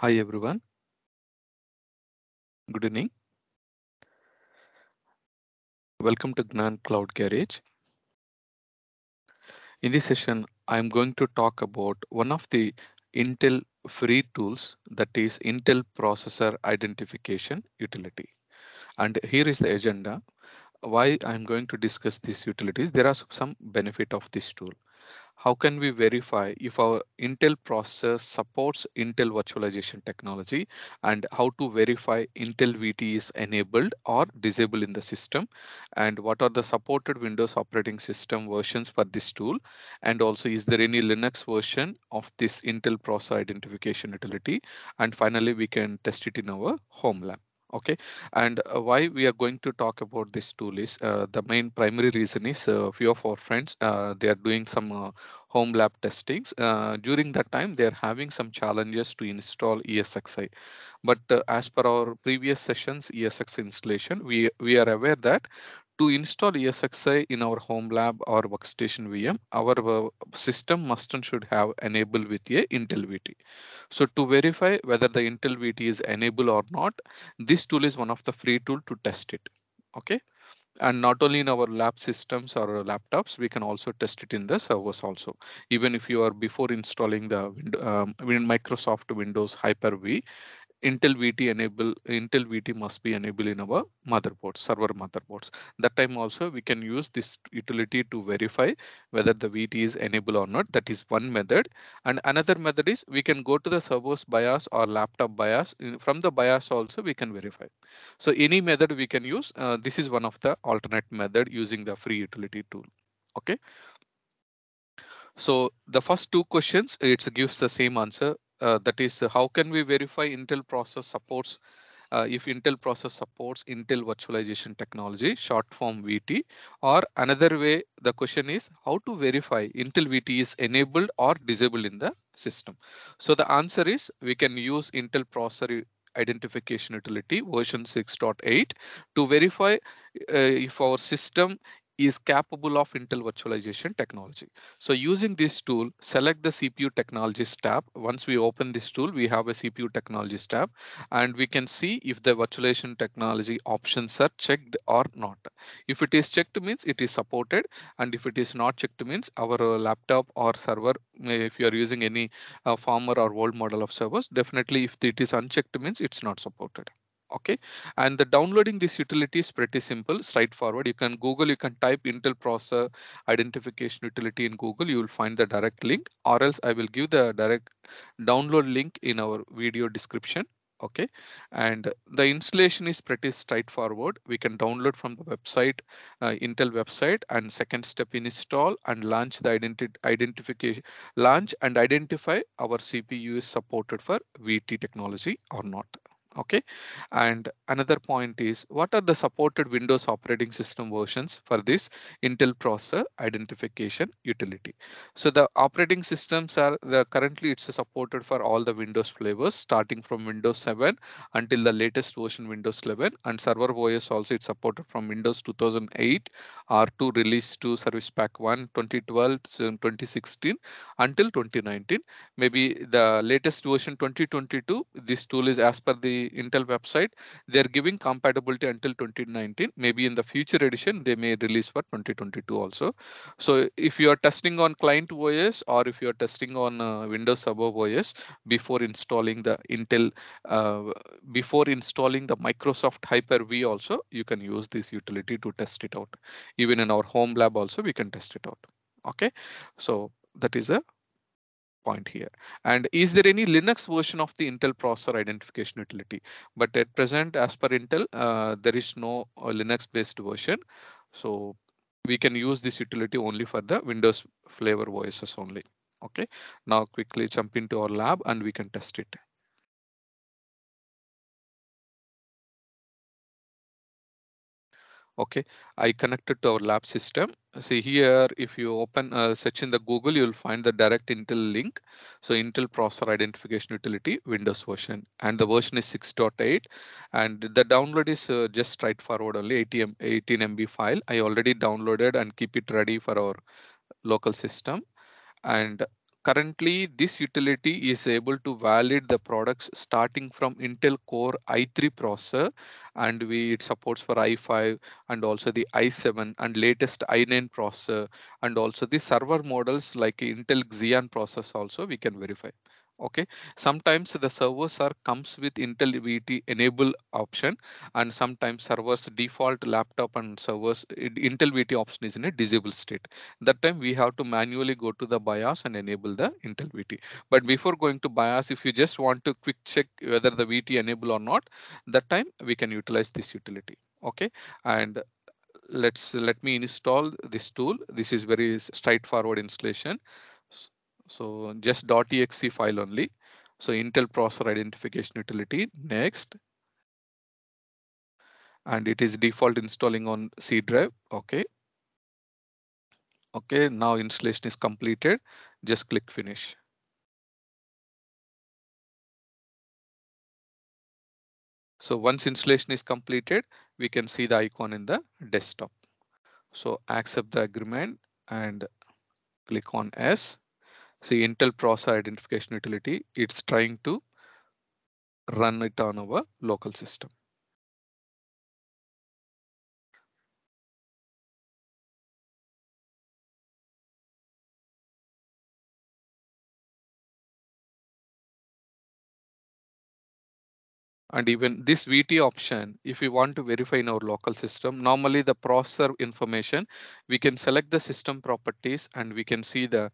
Hi everyone. Good evening. Welcome to Gnan Cloud Garage. In this session, I'm going to talk about one of the Intel free tools that is Intel Processor Identification Utility. And here is the agenda. Why I'm going to discuss these utilities. There are some benefit of this tool how can we verify if our Intel processor supports Intel virtualization technology? And how to verify Intel VT is enabled or disabled in the system? And what are the supported Windows operating system versions for this tool? And also is there any Linux version of this Intel processor identification utility? And finally we can test it in our home lab okay. And uh, why we are going to talk about this tool is uh, the main primary reason is a uh, few of our friends uh, they are doing some uh, home lab testings. Uh, during that time they are having some challenges to install esxi but as per our previous sessions esx installation we we are aware that to install ESXi in our home lab or workstation VM, our uh, system must and should have enabled with a Intel VT. So to verify whether the Intel VT is enabled or not, this tool is one of the free tool to test it. Okay. And not only in our lab systems or laptops, we can also test it in the servers also. Even if you are before installing the um, Microsoft Windows Hyper-V, Intel VT enable Intel VT must be enabled in our motherboards, server motherboards. That time also we can use this utility to verify whether the VT is enabled or not. That is one method. And another method is we can go to the server's BIOS or laptop BIOS. From the BIOS also we can verify. So any method we can use. Uh, this is one of the alternate method using the free utility tool. Okay. So the first two questions, it gives the same answer uh, that is uh, how can we verify Intel process supports uh, if Intel process supports Intel virtualization technology, short form VT, or another way, the question is how to verify Intel VT is enabled or disabled in the system. So the answer is we can use Intel processor identification utility version 6.8 to verify uh, if our system is capable of Intel virtualization technology. So using this tool, select the CPU technologies tab. Once we open this tool, we have a CPU technologies tab and we can see if the virtualization technology options are checked or not. If it is checked means it is supported and if it is not checked means our uh, laptop or server, if you are using any uh, former or old model of servers, definitely if it is unchecked means it's not supported okay? And the downloading this utility is pretty simple straightforward. You can google you can type intel processor identification utility in google. You will find the direct link or else i will give the direct download link in our video description. Okay? And the installation is pretty straightforward. We can download from the website uh, intel website and second step install and launch the identi identification launch and identify our cpu is supported for vt technology or not okay? And another point is what are the supported windows operating system versions for this intel processor identification utility? So the operating systems are the currently it's supported for all the windows flavors starting from windows 7 until the latest version windows 11 and server os also it's supported from windows 2008 r2 release to service pack 1 2012 2016 until 2019 maybe the latest version 2022 this tool is as per the Intel website, they're giving compatibility until 2019. Maybe in the future edition, they may release for 2022 also. So if you are testing on client OS or if you are testing on uh, Windows Server OS before installing the Intel, uh, before installing the Microsoft Hyper-V also, you can use this utility to test it out. Even in our home lab also, we can test it out. Okay, so that is a point here. And is there any Linux version of the Intel processor identification utility? But at present, as per Intel, uh, there is no uh, Linux based version. So we can use this utility only for the Windows flavor OSs only. Okay, now quickly jump into our lab and we can test it. Okay i connected to our lab system. See here if you open uh, search in the google you'll find the direct intel link. So intel processor identification utility windows version. And the version is 6.8 and the download is uh, just straightforward only 18, 18 mb file. I already downloaded and keep it ready for our local system. And currently this utility is able to validate the products starting from Intel Core i3 processor and we it supports for i5 and also the i7 and latest i9 processor and also the server models like Intel Xeon processor also we can verify okay? Sometimes the servers are comes with intel vt enable option and sometimes servers default laptop and servers intel vt option is in a disabled state. That time we have to manually go to the bios and enable the intel vt but before going to bios if you just want to quick check whether the vt enable or not that time we can utilize this utility. Okay? And let's let me install this tool. This is very straightforward installation so just .exe file only. So Intel processor identification utility next. And it is default installing on C drive. Okay. Okay, now installation is completed. Just click finish. So once installation is completed, we can see the icon in the desktop. So accept the agreement and click on S see Intel processor identification utility, it's trying to run it on our local system. And even this VT option, if we want to verify in our local system, normally the processor information, we can select the system properties and we can see the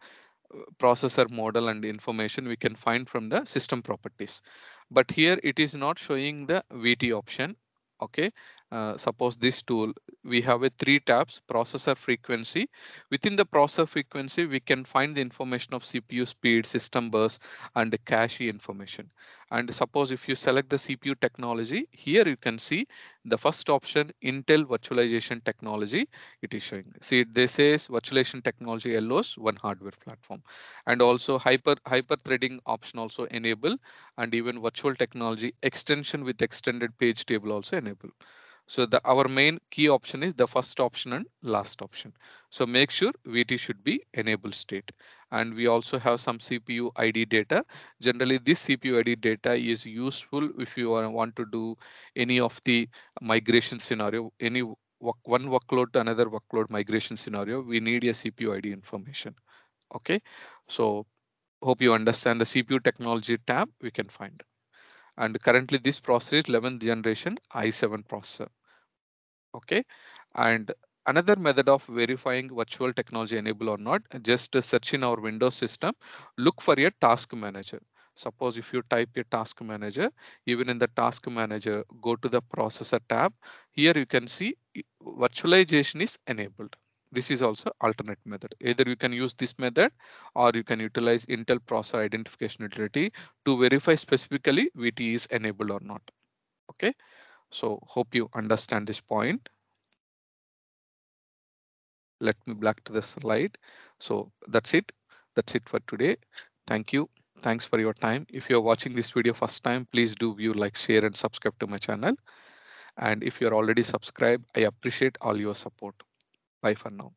processor model and information we can find from the system properties. But here it is not showing the VT option. OK, uh, suppose this tool, we have a three tabs, processor frequency. Within the processor frequency, we can find the information of CPU speed, system bus, and cache information. And suppose if you select the CPU technology, here you can see the first option, Intel virtualization technology, it is showing. See, this is virtualization technology LOS, one hardware platform. And also hyper, hyper threading option also enable, and even virtual technology extension with extended page table also enable. So the our main key option is the first option and last option. So make sure VT should be enabled state. And we also have some CPU ID data. Generally, this CPU ID data is useful if you want to do any of the migration scenario, any one workload to another workload migration scenario, we need a CPU ID information. Okay, so hope you understand the CPU technology tab we can find. And currently this processor is 11th generation i7 processor. Okay, and another method of verifying virtual technology enable or not, just search in our Windows system, look for a task manager. Suppose if you type your task manager, even in the task manager, go to the processor tab. Here you can see virtualization is enabled. This is also alternate method. Either you can use this method or you can utilize Intel processor identification utility to verify specifically VT is enabled or not. Okay. So hope you understand this point. Let me back to the slide. So that's it. That's it for today. Thank you. Thanks for your time. If you're watching this video first time, please do view, like, share, and subscribe to my channel. And if you're already subscribed, I appreciate all your support. Bye for now.